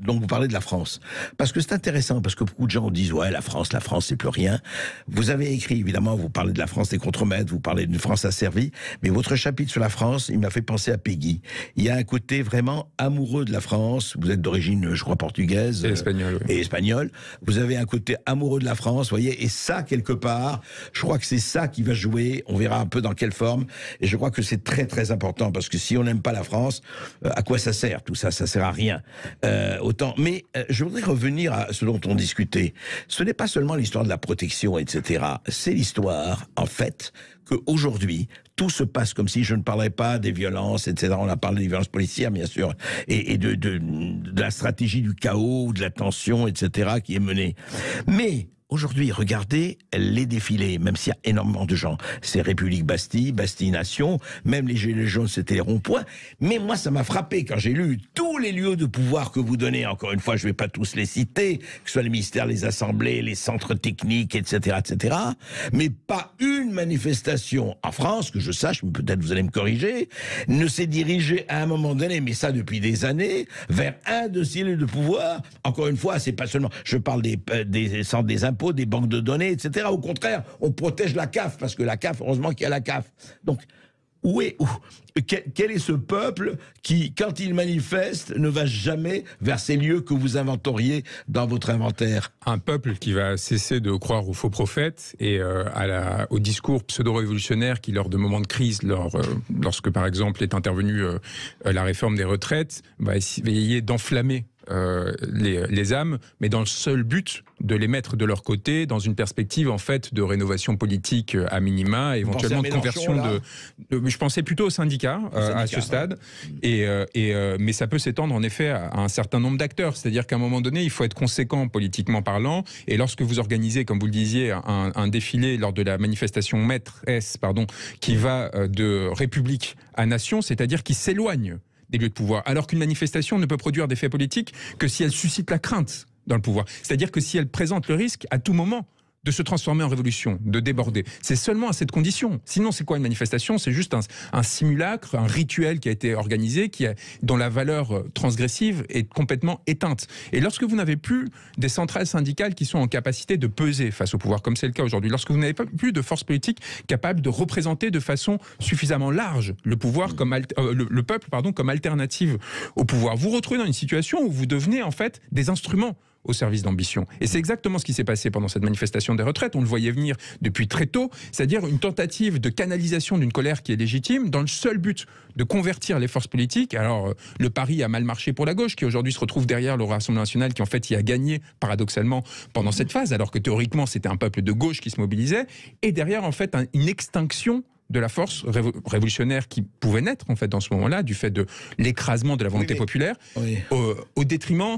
dont vous parlez de la France. Parce que c'est intéressant, parce que beaucoup de gens disent, ouais, la France, la France, c'est plus rien. Vous avez écrit, évidemment, vous parlez de la France des contremaîtres, vous parlez d'une France asservie, mais votre chapitre sur la France, il m'a fait penser à Peggy. Il y a un côté vraiment amoureux de la France. Vous êtes d'origine, je crois, portugaise. Et espagnole. Et espagnole. Vous avez un côté amoureux de la France, voyez, et ça, quelque part, je crois que c'est ça qui va jouer. On verra un peu dans quelle forme. Et je crois que c'est très, très important, parce que si on n'aime pas la France, euh, à quoi ça sert tout ça? Ça sert à rien. Euh, autant. Mais euh, je voudrais revenir à ce dont on discutait. Ce n'est pas seulement l'histoire de la protection, etc. C'est l'histoire, en fait, qu'aujourd'hui, tout se passe comme si je ne parlais pas des violences, etc. On a parlé des violences policières, bien sûr, et, de, de la stratégie du chaos, de la tension, etc., qui est menée. Mais Aujourd'hui, regardez les défilés, même s'il y a énormément de gens. C'est République Bastille, Bastille Nation, même les Gilets jaunes, c'était les ronds-points. Mais moi, ça m'a frappé quand j'ai lu tous les lieux de pouvoir que vous donnez. Encore une fois, je ne vais pas tous les citer, que ce soit les ministères, les assemblées, les centres techniques, etc., etc. Mais pas une manifestation en France, que je sache, mais peut-être vous allez me corriger, ne s'est dirigée à un moment donné, mais ça depuis des années, vers un de ces lieux de pouvoir. Encore une fois, c'est pas seulement, je parle des, des centres des impôts, des banques de données, etc. Au contraire, on protège la CAF, parce que la CAF, heureusement qu'il y a la CAF. Donc, où est, où, quel est ce peuple qui, quand il manifeste, ne va jamais vers ces lieux que vous inventoriez dans votre inventaire? Un peuple qui va cesser de croire aux faux prophètes et euh, à la, au discours pseudo-révolutionnaire qui, lors de moments de crise, lors, euh, lorsque par exemple est intervenue euh, la réforme des retraites, va essayer d'enflammer euh, les, les âmes, mais dans le seul but de les mettre de leur côté dans une perspective en fait de rénovation politique euh, à minima, éventuellement de conversion de, de- Je pensais plutôt au syndicat, euh, à ce stade, et, et, mais ça peut s'étendre en effet à, un certain nombre d'acteurs. C'est-à-dire qu'à un moment donné, il faut être conséquent politiquement parlant, et lorsque vous organisez, comme vous le disiez, un, un défilé lors de la manifestation maîtresse, pardon, qui va de République à Nation, c'est-à-dire qui s'éloigne des lieux de pouvoir, alors qu'une manifestation ne peut produire d'effet politique que si elle suscite la crainte dans le pouvoir. C'est-à-dire que si elle présente le risque à tout moment de se transformer en révolution, de déborder. C'est seulement à cette condition. Sinon, c'est quoi une manifestation? C'est juste un, simulacre, un rituel qui a été organisé, qui a, dont la valeur euh, transgressive est complètement éteinte. Et lorsque vous n'avez plus des centrales syndicales qui sont en capacité de peser face au pouvoir, comme c'est le cas aujourd'hui, lorsque vous n'avez plus de forces politiques capables de représenter de façon suffisamment large le pouvoir comme euh, le peuple pardon comme alternative au pouvoir, vous retrouvez dans une situation où vous devenez en fait des instruments au service d'ambition. Et c'est exactement ce qui s'est passé pendant cette manifestation des retraites. On le voyait venir depuis très tôt, c'est-à-dire une tentative de canalisation d'une colère qui est légitime dans le seul but de convertir les forces politiques. Alors, euh, le pari a mal marché pour la gauche, qui aujourd'hui se retrouve derrière le Rassemblement national, qui en fait y a gagné paradoxalement pendant cette phase, alors que théoriquement c'était un peuple de gauche qui se mobilisait, et derrière en fait un- une extinction de la force révo- révolutionnaire qui pouvait naître en fait dans ce moment-là du fait de l'écrasement de la volonté mais- populaire Oui. au, au détriment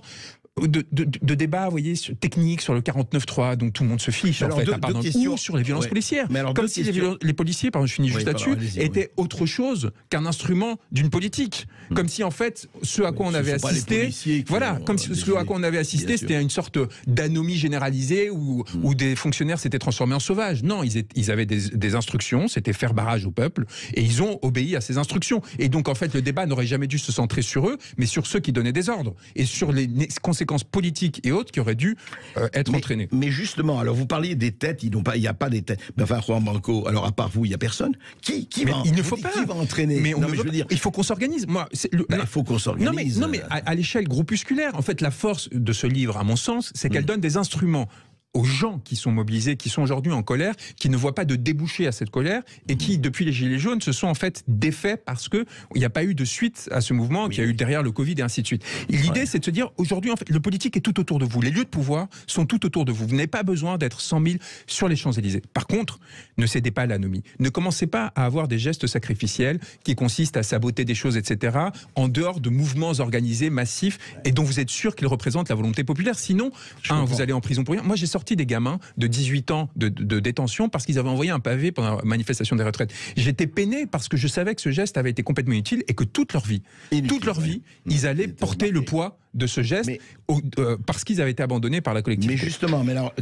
de, de- de débats, vous voyez, sur- techniques sur le 49.3, donc tout le monde se fiche, Alors, en fait, deux- à part deux dans- questions. ou sur les violences Ouais. policières. Mais alors, Comme si les, questions. violen- les policiers, pardon, je finis juste là-dessus, oui. étaient autre chose qu'un instrument d'une politique. Comme si, en fait, ce à quoi on avait assisté, voilà, comme si ce à quoi on avait assisté, c'était une sorte d'anomie généralisée où, Hmm. où des fonctionnaires s'étaient transformés en sauvages. Non, ils, étaient- ils avaient des, des instructions, c'était faire barrage au peuple, et ils ont obéi à ces instructions. Et donc, en fait, le débat n'aurait jamais dû se centrer sur eux, mais sur ceux qui donnaient des ordres, et sur les né- conséquences politiques et autres qui auraient dû euh, être mais, entraînées. Mais justement, alors vous parliez des têtes, il n'y a pas des têtes. Mais enfin, Juan Banco, alors à part vous, il n'y a personne. Qui, qui Mais va, il ne faut pas. Qui va entraîner Mais on Non, ne mais veut je veux dire, il faut qu'on s'organise. Moi, le- bah, la- il faut qu'on s'organise. Non mais, non, mais à, à l'échelle groupusculaire, en fait, la force de ce livre, à mon sens, c'est qu'elle donne des instruments aux gens qui sont mobilisés, qui sont aujourd'hui en colère, qui ne voient pas de débouché à cette colère et qui, depuis les Gilets jaunes, se sont en fait défaits parce que il n'y a pas eu de suite à ce mouvement qu'il y a eu derrière le Covid et ainsi de suite. L'idée, c'est de se dire, aujourd'hui, en fait, le politique est tout autour de vous. Les lieux de pouvoir sont tout autour de vous. Vous n'avez pas besoin d'être 100 000 sur les Champs-Élysées. Par contre, ne cédez pas à l'anomie. Ne commencez pas à avoir des gestes sacrificiels qui consistent à saboter des choses, etc., en dehors de mouvements organisés, massifs, et dont vous êtes sûr qu'ils représentent la volonté populaire. Sinon, un, vous allez en prison pour rien. Moi, j'ai sorti des gamins de 18 ans de, de- de détention parce qu'ils avaient envoyé un pavé pendant la manifestation des retraites. J'étais peiné parce que je savais que ce geste avait été complètement inutile et que toute leur vie, toute leur vie, ils allaient porter le poids de ce geste au- euh, parce qu'ils avaient été abandonnés par la collectivité. Mais justement, mais alors,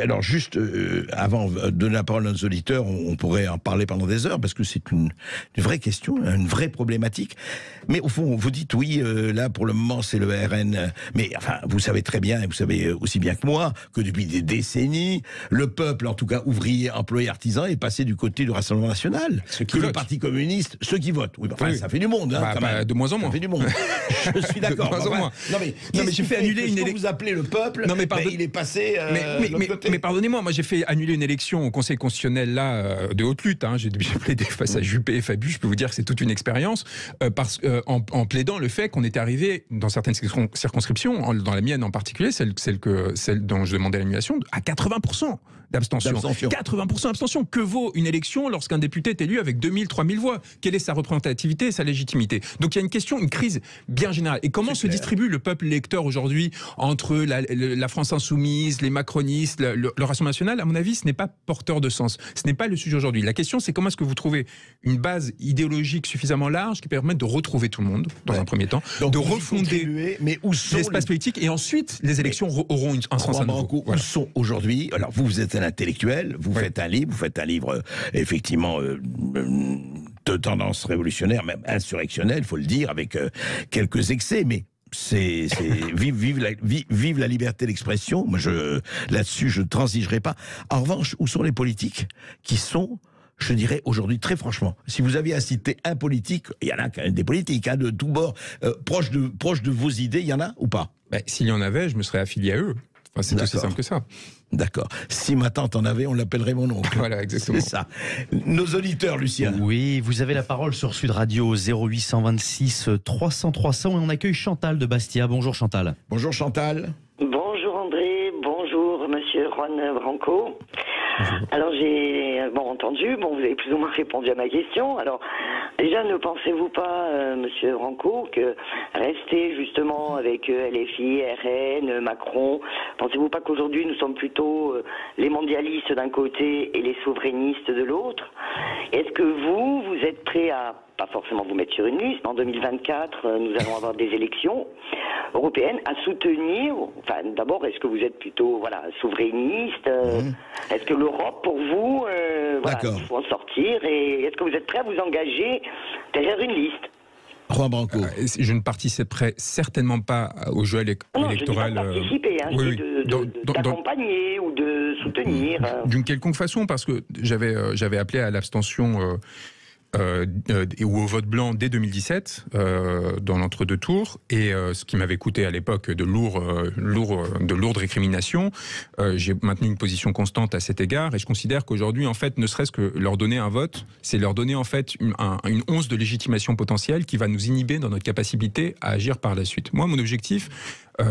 alors juste euh, avant de donner la parole à nos auditeurs, on, on pourrait en parler pendant des heures parce que c'est une, une vraie question, une vraie problématique. Mais au fond, vous dites oui, euh, là pour le moment c'est le RN, mais enfin vous savez très bien et vous savez aussi bien que moi que depuis des décennies, le peuple, en tout cas ouvrier, employé, artisan, est passé du côté du Rassemblement national. qui que le. Parti communiste, ceux qui votent. Oui, bah, enfin, Oui. ça fait du monde, hein, Bah, quand bah, même. de moins en moins. Ça fait du monde. Je suis d'accord. De moins Bah, en voilà. moins. Non mais, Non, mais j'ai fait annuler une ce que élec- vous appelez le peuple. Non, mais pardon- il est passé. euh, mais, mais- mais- pardonnez-moi, moi j'ai fait annuler une élection au Conseil constitutionnel là euh, de haute lutte. hein. J'ai plaidé face à Juppé et Fabius. Je peux vous dire que c'est toute une expérience euh, parce euh, en, en plaidant le fait qu'on était arrivé dans certaines circon- circonscriptions, en- dans la mienne en particulier, celle, celle que celle dont je demandais l'annulation, à 80 d'abstention. D'abstention. 80% d'abstention. Que vaut une élection lorsqu'un député est élu avec 2000, 3000 voix? Quelle est sa représentativité et sa légitimité? Donc il y a une question, une crise bien générale. Et comment se distribue le peuple électeur aujourd'hui entre la, France insoumise, les macronistes, le, le- le Rassemblement national? À mon avis, ce n'est pas porteur de sens. Ce n'est pas le sujet aujourd'hui. La question, c'est comment est-ce que vous trouvez une base idéologique suffisamment large qui permette de retrouver tout le monde, dans un premier temps, Donc, de refonder contribuez, mais où sont l'espace les- politique, et ensuite les élections auront un sens à nouveau. Voilà. où sont aujourd'hui Alors vous, vous êtes un intellectuel, vous faites un livre, vous faites un livre euh, effectivement euh, euh, de tendance révolutionnaire, même insurrectionnelle, faut le dire, avec quelques excès, mais c'est vive vive la vive, vive la liberté d'expression. Moi, je là-dessus, je ne transigerai pas. En revanche, où sont les politiques qui sont je dirais aujourd'hui très franchement, si vous aviez à citer un politique, il y en a quand même des politiques hein, de tous bords, euh, proches de proches de vos idées, il y en a ou pas? Ben, S'il y en avait, je me serais affilié à eux. Enfin, c'est aussi D'accord. simple que ça. D'accord. Si ma tante en avait, on l'appellerait mon oncle. Voilà, exactement. C'est ça. Nos auditeurs, Lucien. Oui, vous avez la parole sur Sud Radio 0826 300 300 et on accueille Chantal de Bastia. Bonjour Chantal. Bonjour Chantal. Bonjour André, bonjour Monsieur Juan Branco. Alors j'ai bon entendu, bon vous avez plus ou moins répondu à ma question. Alors déjà ne pensez-vous pas, euh, Monsieur Branco, que rester justement avec euh, LFI, RN, euh, Macron, pensez-vous pas qu'aujourd'hui nous sommes plutôt les mondialistes d'un côté et les souverainistes de l'autre? Est-ce que vous, vous êtes prêt à pas forcément vous mettre sur une liste, en 2024, euh, nous allons avoir des élections européennes à soutenir. Enfin, d'abord, est-ce que vous êtes plutôt voilà souverainiste euh, Est-ce que l'Europe, pour vous, euh, voilà, il faut en sortir Et est-ce que vous êtes prêt à vous engager derrière une liste? Juan Branco. Euh, Je ne participerai certainement pas au jeu élec- Non, je dis électoral. euh, participer, hein, oui, oui. d'accompagner ou de soutenir. euh. d'une quelconque façon, parce que j'avais euh, j'avais appelé à l'abstention euh, euh, euh, ou au vote blanc dès 2017 euh, dans l'entre-deux tours, et ce qui m'avait coûté à l'époque de lourdes récriminations. J'ai maintenu une position constante à cet égard, et je considère qu'aujourd'hui, en fait, ne serait-ce que leur donner un vote, c'est leur donner en fait une, un- une once de légitimation potentielle qui va nous inhiber dans notre capacité à agir par la suite. Moi, mon objectif,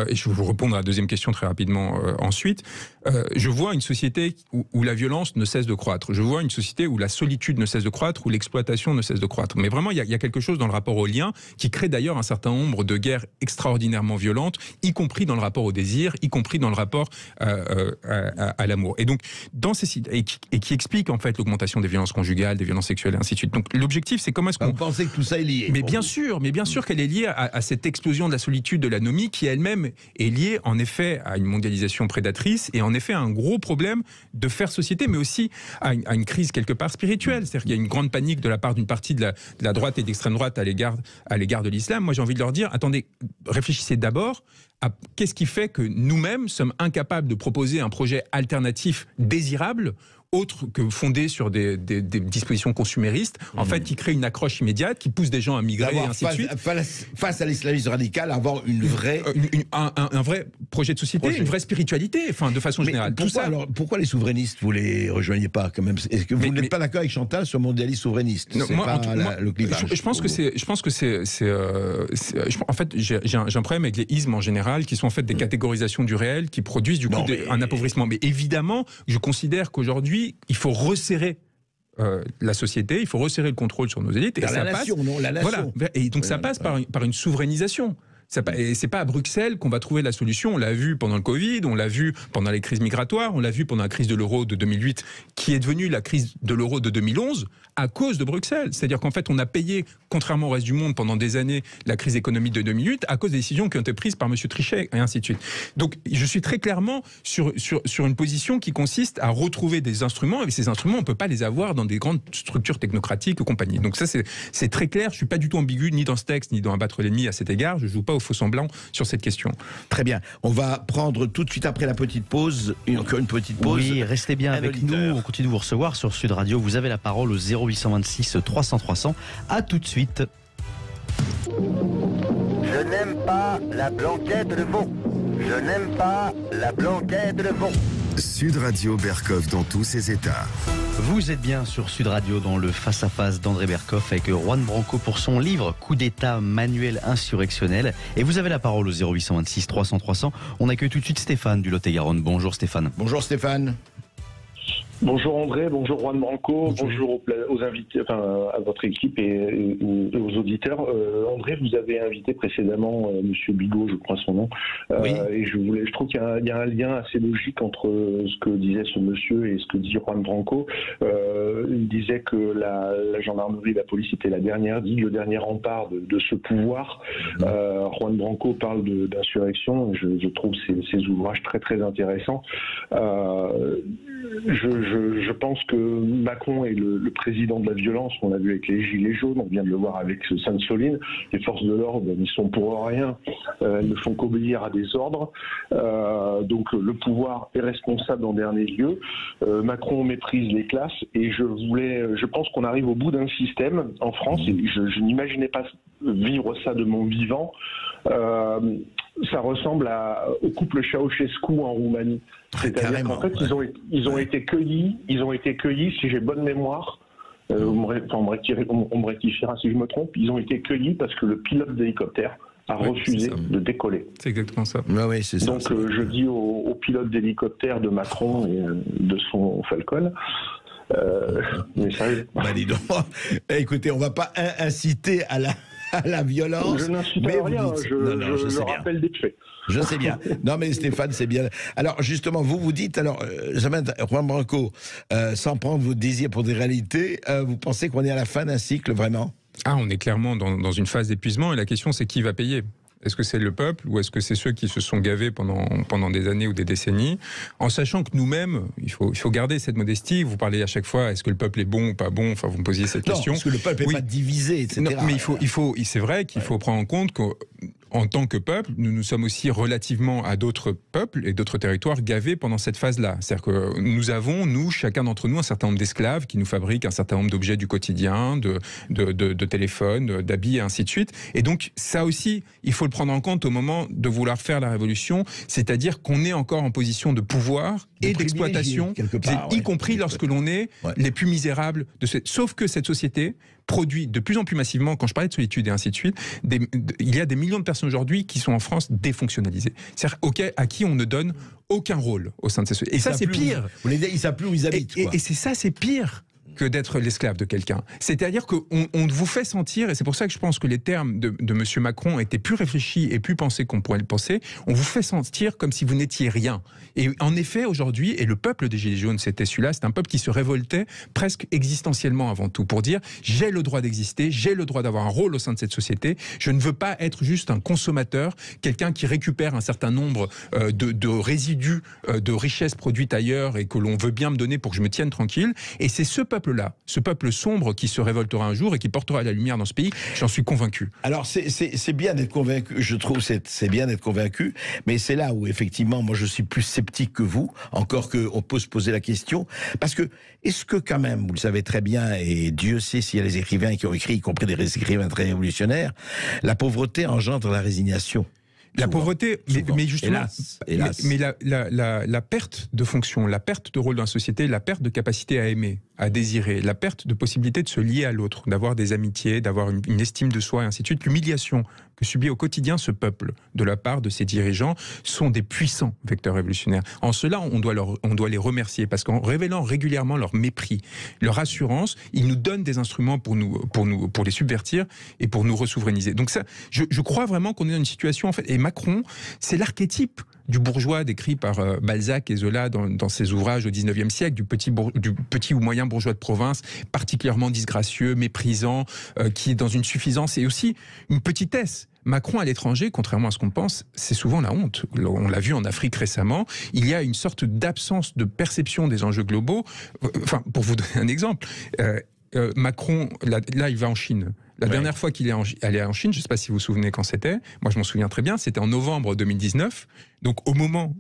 et je vais vous répondre à la deuxième question très rapidement euh, ensuite. Euh, je vois une société où, où la violence ne cesse de croître. Je vois une société où la solitude ne cesse de croître, où l'exploitation ne cesse de croître. Mais vraiment, il y, a, il y a quelque chose dans le rapport au lien qui crée d'ailleurs un certain nombre de guerres extraordinairement violentes, y compris dans le rapport au désir, y compris dans le rapport euh, euh, à, l'amour. Et donc, dans ces sites, et qui, et qui explique en fait l'augmentation des violences conjugales, des violences sexuelles et ainsi de suite. Donc, l'objectif, c'est comment est-ce qu'on Vous pensez que tout ça est lié mais bien sûr, mais bien sûr qu'elle est liée à, à cette explosion de la solitude de l'anomie qui elle-même est liée en effet à une mondialisation prédatrice et en effet à un gros problème de faire société, mais aussi à une, crise quelque part spirituelle. C'est-à-dire qu'il y a une grande panique de la part d'une partie de la, droite et d'extrême droite à l'égard de l'islam. Moi, j'ai envie de leur dire attendez, réfléchissez d'abord à qu'est-ce qui fait que nous-mêmes sommes incapables de proposer un projet alternatif désirable autre que fondé sur des, des- des dispositions consuméristes, en fait, qui crée une accroche immédiate, qui pousse des gens à migrer et ainsi de face, suite. face- face à l'islamisme radical, avoir une vraie. Euh, une- une- un, un- un vrai projet de société, Projet. une vraie spiritualité, enfin, de façon Mais générale. Tout pourquoi, ça, alors, pourquoi les souverainistes, vous les rejoignez pas quand même? Est-ce que vous n'êtes pas d'accord avec Chantal sur mondialiste souverainiste? Non, moi, pas en tout- la- moi, le clivage. Je, je pense que c'est, je pense que c'est, euh, en fait, j'ai, un, problème avec les ismes en général, qui sont en fait des catégorisations du réel, qui produisent du coup Non, des- mais- un appauvrissement. Mais évidemment, je considère qu'aujourd'hui, il faut resserrer. euh, la société, il faut resserrer le contrôle sur nos élites. Et la ça nation, passe, non, la nation. Voilà. Et donc ça passe ouais. par, une- par une souverainisation. Ça Et c'est pas à Bruxelles qu'on va trouver la solution. On l'a vu pendant le Covid, on l'a vu pendant les crises migratoires, on l'a vu pendant la crise de l'euro de 2008, qui est devenue la crise de l'euro de 2011 à cause de Bruxelles. C'est-à-dire qu'en fait, on a payé, contrairement au reste du monde, pendant des années, la crise économique de 2008 à cause des décisions qui ont été prises par M. Trichet et ainsi de suite. Donc, je suis très clairement sur, sur, sur une position qui consiste à retrouver des instruments, et ces instruments, on ne peut pas les avoir dans des grandes structures technocratiques ou compagnie. Donc ça, c'est c'est très clair. Je suis pas du tout ambigu ni dans ce texte, ni dans Abattre l'ennemi à cet égard. Je joue pas au faux semblant sur cette question. Très bien. On va prendre tout de suite après la petite pause, une- encore une petite pause. Oui, restez bien avec nous. On continue de vous recevoir sur Sud Radio. Vous avez la parole au 0826 300 300. À tout de suite. Je n'aime pas la blanquette de veau. Je n'aime pas la blanquette de veau. Sud Radio Berkoff dans tous ses états. Vous êtes bien sur Sud Radio dans le face-à-face d'André Berkoff avec Juan Branco pour son livre Coup d'État manuel insurrectionnel. Et vous avez la parole au 0826 300 300. On accueille tout de suite Stéphane du Lot-et-Garonne. Bonjour Stéphane. Bonjour Stéphane. Bonjour André, bonjour Juan Branco, bonjour, aux, invités, enfin, à votre équipe et, et- et aux auditeurs. Euh, André, vous avez invité précédemment euh, Monsieur Bigot, je crois son nom, Euh, Oui. et je voulais, je trouve qu'il y, a un- il y a un lien assez logique entre euh, ce que disait ce monsieur et ce que dit Juan Branco. Il disait que la, la gendarmerie, la police était la dernière digue, le dernier rempart de, de ce pouvoir. Euh, Juan Branco parle d'insurrection, je, je trouve ses, ses ouvrages très très intéressants. Euh, je, je- je pense que Macron est le, le président de la violence. On l'a vu avec les Gilets jaunes, on vient de le voir avec Sainte-Soline. Les forces de l'ordre n'y sont pour rien. Euh, elles ne font qu'obéir à des ordres. Euh, donc le pouvoir est responsable en dernier lieu. Euh, Macron méprise les classes et je voulais, je pense qu'on arrive au bout d'un système en France et je, je n'imaginais pas vivre ça de mon vivant. Euh, ça ressemble à, au couple Ceausescu en Roumanie. C'est-à-dire qu'en fait, ils ont, ils ont été cueillis, ils ont été cueillis, si j'ai bonne mémoire, euh, on, me, enfin, on, me rectifiera, on me rectifiera si je me trompe, ils ont été cueillis parce que le pilote d'hélicoptère a Ouais, refusé de décoller. C'est exactement ça. Ouais, c'est ça. Donc euh, je dis au, au pilote d'hélicoptère de Macron et de son Falcon, euh, mais sérieux. Bah, dis donc. Eh, Écoutez, on va pas in- inciter à la, à la violence. Je n'incite mais à vous rien, dites- je, Non, non, je- je je sais bien. rappelle des faits. Je sais bien. Non, mais Stéphane, c'est bien. Alors, justement, vous vous dites, alors, euh, Juan Branco, euh, sans prendre vos désirs pour des réalités, euh, vous pensez qu'on est à la fin d'un cycle, vraiment? Ah, on est clairement dans, dans une phase d'épuisement et la question c'est qui va payer? Est-ce que c'est le peuple ou est-ce que c'est ceux qui se sont gavés pendant, pendant des années ou des décennies En sachant que nous-mêmes, il faut, il faut garder cette modestie. Vous parlez à chaque fois, est-ce que le peuple est bon ou pas bon? Enfin, vous me posiez cette Non, question. parce que le peuple n'est Oui. pas divisé, etc. Non, mais il faut, il faut, c'est vrai qu'il faut prendre en compte qu'en en tant que peuple, nous nous sommes aussi relativement à d'autres peuples et d'autres territoires gavés pendant cette phase-là. C'est-à-dire que nous avons, nous, chacun d'entre nous, un certain nombre d'esclaves qui nous fabriquent un certain nombre d'objets du quotidien, de, de, de, de téléphones, d'habits et ainsi de suite. Et donc, ça aussi, il faut le prendre en compte au moment de vouloir faire la révolution, c'est-à-dire qu'on est encore en position de pouvoir et d'exploitation, y compris lorsque l'on est les plus misérables de. Sauf que cette société produit de plus en plus massivement, quand je parlais de solitude et ainsi de suite, des- de- il y a des millions de personnes aujourd'hui qui sont en France défonctionnalisées. C'est-à-dire auquel- à qui on ne donne aucun rôle au sein de ces sociétés. Et ça, c'est où- pire. Dire, ils savent plus où ils habitent. Et, et c'est ça, c'est pire que d'être l'esclave de quelqu'un. C'est-à-dire qu'on on vous fait sentir, et c'est pour ça que je pense que les termes de, de M. Macron étaient plus réfléchis et plus pensés qu'on pourrait le penser, on vous fait sentir comme si vous n'étiez rien. Et en effet, aujourd'hui, et le peuple des Gilets jaunes, c'était celui-là, c'est un peuple qui se révoltait presque existentiellement avant tout, pour dire j'ai le droit d'exister, j'ai le droit d'avoir un rôle au sein de cette société, je ne veux pas être juste un consommateur, quelqu'un qui récupère un certain nombre euh, de, résidus euh, de richesses produites ailleurs et que l'on veut bien me donner pour que je me tienne tranquille. Et c'est ce peuple-là, ce peuple sombre qui se révoltera un jour et qui portera la lumière dans ce pays, j'en suis convaincu. Alors c'est- bien d'être convaincu, je trouve c'est bien d'être convaincu, mais c'est là où effectivement moi je suis plus sceptique que vous, encore qu'on peut se poser la question, parce que est-ce que quand même, vous le savez très bien, et Dieu sait s'il y a des écrivains qui ont écrit, y compris des écrivains très révolutionnaires, la pauvreté engendre la résignation? La pauvreté, mais, justement, Hélas, mais- la, la- la- la perte de fonction, la perte de rôle dans la société, la perte de capacité à aimer, à désirer, la perte de possibilité de se lier à l'autre, d'avoir des amitiés, d'avoir une, une estime de soi et ainsi de suite, l'humiliation que subit au quotidien ce peuple de la part de ses dirigeants sont des puissants vecteurs révolutionnaires. En cela, on doit, leur, on doit les remercier parce qu'en révélant régulièrement leur mépris, leur assurance, ils nous donnent des instruments pour, nous, pour, nous, pour les subvertir et pour nous resouverainiser. Donc ça, je, je crois vraiment qu'on est dans une situation, en fait, et Macron, c'est l'archétype du bourgeois décrit par euh, Balzac et Zola dans, ses ouvrages au 19e siècle, du petit, ou moyen bourgeois de province, particulièrement disgracieux, méprisant, euh, qui est dans une suffisance et aussi une petitesse. Macron à l'étranger, contrairement à ce qu'on pense, c'est souvent la honte. On l'a vu en Afrique récemment. Il y a une sorte d'absence de perception des enjeux globaux. Enfin, pour vous donner un exemple, euh, Macron, là, il va en Chine. La dernière fois qu'il est en- allé en Chine, je ne sais pas si vous vous souvenez quand c'était, moi je m'en souviens très bien, c'était en novembre 2019, donc au moment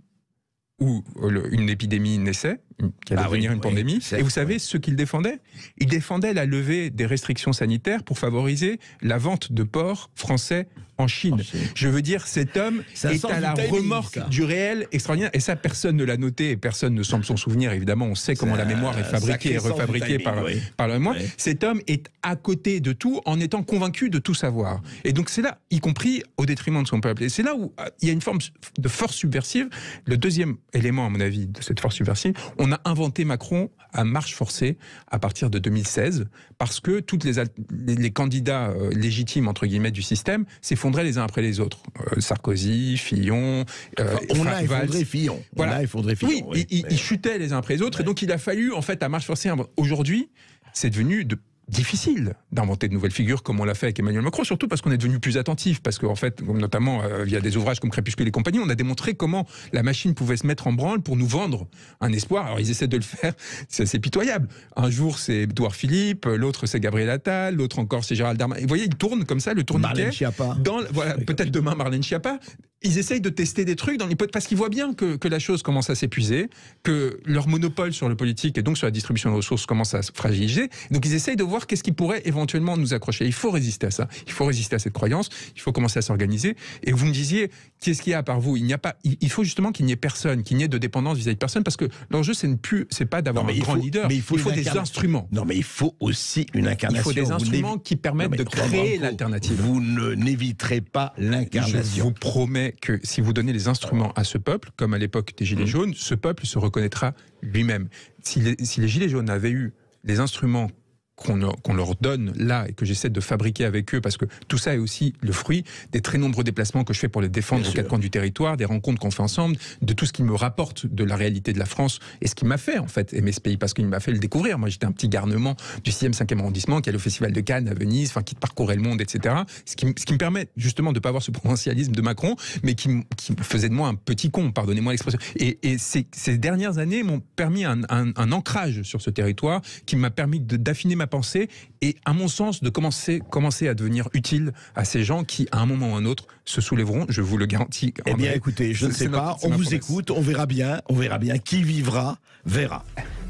où euh, une épidémie naissait, qui allait Ah oui, une pandémie. Et vous savez ce qu'il défendait? Il défendait la levée des restrictions sanitaires pour favoriser la vente de porcs français en Chine. Je veux dire, cet homme Ça est à la remorque ça. du réel extraordinaire. Et ça, personne ne l'a noté et personne ne semble s'en souvenir. Évidemment, on sait comment la mémoire est fabriquée et refabriquée timing, par, oui. par le moi. Oui. Cet homme est à côté de tout en étant convaincu de tout savoir. Et donc c'est là, y compris au détriment de son peuple. Et c'est là où euh, il y a une forme de force subversive. Le deuxième élément, à mon avis, de cette force subversive, on a inventé Macron à marche forcée à partir de 2016 parce que toutes les, candidats euh, légitimes entre guillemets du système s'effondraient les uns après les autres. Euh, Sarkozy, Fillon, euh, on a effondré. Fillon. On Voilà. a effondré Fillon. Oui, oui. ils, chutaient les uns après les autres, et donc il a fallu, en fait, à marche forcée. Aujourd'hui, c'est devenu de- difficile d'inventer de nouvelles figures comme on l'a fait avec Emmanuel Macron, surtout parce qu'on est devenu plus attentif, parce qu'en fait, notamment euh, via des ouvrages comme Crépuscule et compagnie, on a démontré comment la machine pouvait se mettre en branle pour nous vendre un espoir. Alors ils essaient de le faire, c'est assez pitoyable. Un jour c'est Edouard Philippe, l'autre c'est Gabriel Attal, l'autre encore c'est Gérald Darmanin. Vous voyez, ils tournent comme ça le tourniquet. Marlène Schiappa. Dans, voilà, peut-être demain Marlène Schiappa. Ils essayent de tester des trucs dans l'hypothèse parce qu'ils voient bien que, que, la chose commence à s'épuiser, que leur monopole sur le politique et donc sur la distribution de ressources commence à se fragiliser. Donc ils essayent de voir qu'est-ce qui pourrait éventuellement nous accrocher. Il faut résister à ça. Il faut résister à cette croyance. Il faut commencer à s'organiser. Et vous me disiez, qu'est-ce qu'il y a par vous? Il n'y a pas. Il faut justement qu'il n'y ait personne, qu'il n'y ait de dépendance vis-à-vis de personne, parce que l'enjeu c'est ne plus, c'est pas d'avoir un grand leader. Mais il faut, il faut des instruments. Non, mais il faut aussi une incarnation. Il faut des instruments qui permettent de créer l'alternative. Vous ne n'éviterez pas l'incarnation. Je vous promets que si vous donnez les instruments à ce peuple, comme à l'époque des Gilets jaunes, ce peuple se reconnaîtra lui-même. Si les, si les Gilets jaunes avaient eu les instruments qu'on leur donne là et que j'essaie de fabriquer avec eux, parce que tout ça est aussi le fruit des très nombreux déplacements que je fais pour les défendre aux quatre coins du territoire, des rencontres qu'on fait ensemble, de tout ce qui me rapporte de la réalité de la France et ce qui m'a fait en fait aimer ce pays, parce qu'il m'a fait le découvrir. Moi j'étais un petit garnement du 6e, 5e arrondissement qui allait au Festival de Cannes à Venise, enfin qui parcourait le monde, etc. Ce qui, ce qui me permet justement de ne pas avoir ce provincialisme de Macron, mais qui, qui, faisait de moi un petit con, pardonnez-moi l'expression. Et, et ces, ces, dernières années m'ont permis un, un, un, ancrage sur ce territoire qui m'a permis d'affiner ma pensée et, à mon sens, de commencer, commencer à devenir utile à ces gens qui, à un moment ou à un autre, se soulèveront. Je vous le garantis. Eh bien, écoutez, je ne sais pas. On vous écoute. On verra bien. On verra bien. Qui vivra verra.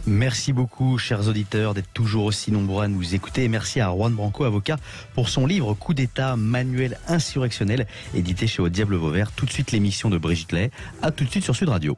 Merci beaucoup, chers auditeurs, d'être toujours aussi nombreux à nous écouter. Et merci à Juan Branco, avocat, pour son livre Coup d'État, manuel insurrectionnel, édité chez Au Diable Vauvert. Tout de suite, l'émission de Brigitte Lay. À tout de suite sur Sud Radio.